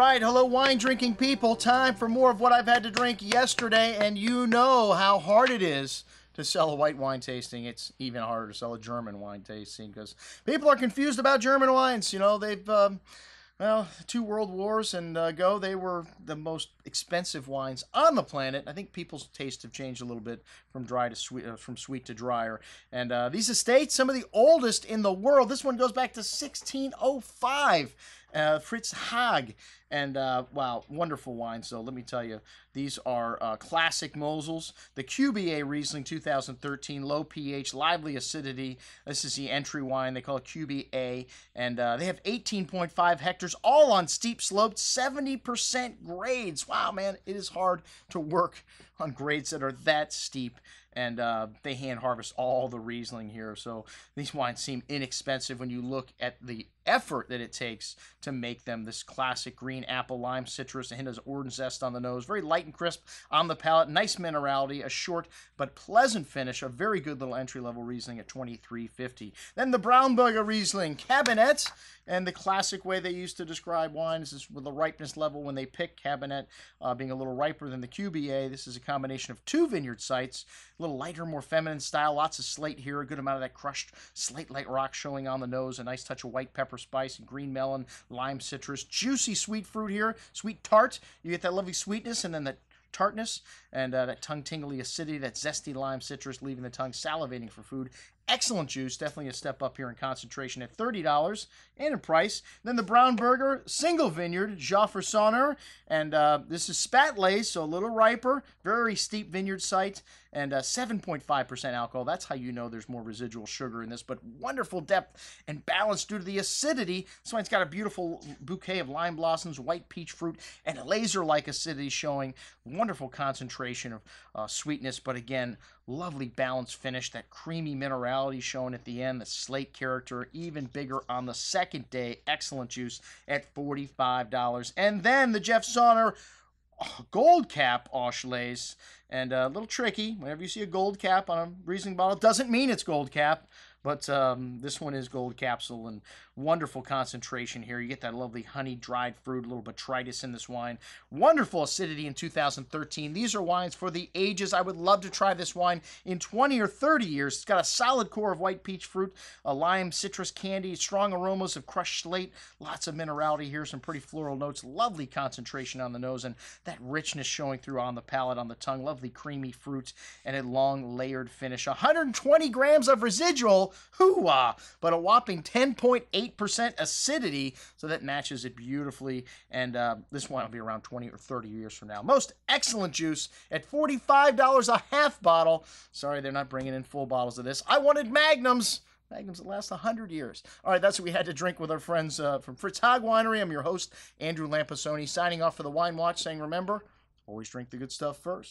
right, hello, wine drinking people. Time for more of what I've had to drink yesterday, and you know how hard it is to sell a white wine tasting. It's even harder to sell a German wine tasting because people are confused about German wines. You know, they've. Um, well, two world wars and uh, go, they were the most expensive wines on the planet. I think people's tastes have changed a little bit from dry to sweet, uh, from sweet to drier. And uh, these estates, some of the oldest in the world. This one goes back to 1605 uh, Fritz Haag. And uh, wow, wonderful wine. So let me tell you, these are uh, classic Mosels. The QBA Riesling 2013, low pH, lively acidity. This is the entry wine. They call it QBA. And uh, they have 18.5 hectares, all on steep slopes, 70% grades. Wow, man, it is hard to work on grades that are that steep and uh, they hand harvest all the Riesling here. So these wines seem inexpensive when you look at the effort that it takes to make them. This classic green apple, lime, citrus, a hint of orange zest on the nose, very light and crisp on the palate, nice minerality, a short but pleasant finish, a very good little entry level Riesling at 23.50. Then the Brauneberger Riesling Kabinett, and the classic way they used to describe wines is with the ripeness level when they pick Kabinett uh, being a little riper than the QBA. This is a combination of two vineyard sites, a little lighter, more feminine style, lots of slate here, a good amount of that crushed slate like rock showing on the nose, a nice touch of white pepper spice and green melon, lime citrus, juicy sweet fruit here, sweet tart. You get that lovely sweetness and then that tartness and uh, that tongue tingly acidity, that zesty lime citrus, leaving the tongue salivating for food. Excellent juice, definitely a step up here in concentration at $30 and in price. Then the Brauneberger single vineyard, Juffer Sonnenuhr, and uh, this is Spätlese, so a little riper, very steep vineyard site, and 7.5% uh, alcohol. That's how you know there's more residual sugar in this, but wonderful depth and balance due to the acidity. This wine's got a beautiful bouquet of lime blossoms, white peach fruit, and a laser-like acidity showing wonderful concentration of uh, sweetness, but again, lovely balanced finish, that creamy minerality shown at the end, the slate character, even bigger on the second day. Excellent juice at $45. And then the Juffer Sonnenuhr gold cap Auslese. And uh, a little tricky, whenever you see a gold cap on a Riesling bottle, doesn't mean it's gold cap. But um, this one is gold capsule and wonderful concentration here. You get that lovely honey dried fruit, a little botrytis in this wine. Wonderful acidity in 2013. These are wines for the ages. I would love to try this wine in 20 or 30 years. It's got a solid core of white peach fruit, a lime citrus candy, strong aromas of crushed slate, lots of minerality here, some pretty floral notes, lovely concentration on the nose, and that richness showing through on the palate, on the tongue. Lovely creamy fruit and a long layered finish. 120 grams of residual hoo-ah, but a whopping 10.8% acidity, so that matches it beautifully. And uh, this wine will be around 20 or 30 years from now. Most excellent juice at $45 a half bottle. Sorry, they're not bringing in full bottles of this. I wanted magnums. Magnums that last 100 years. All right, that's what we had to drink with our friends uh, from Fritz Haag Winery. I'm your host, Andrew Lampasone, signing off for the Wine Watch, saying remember, always drink the good stuff first.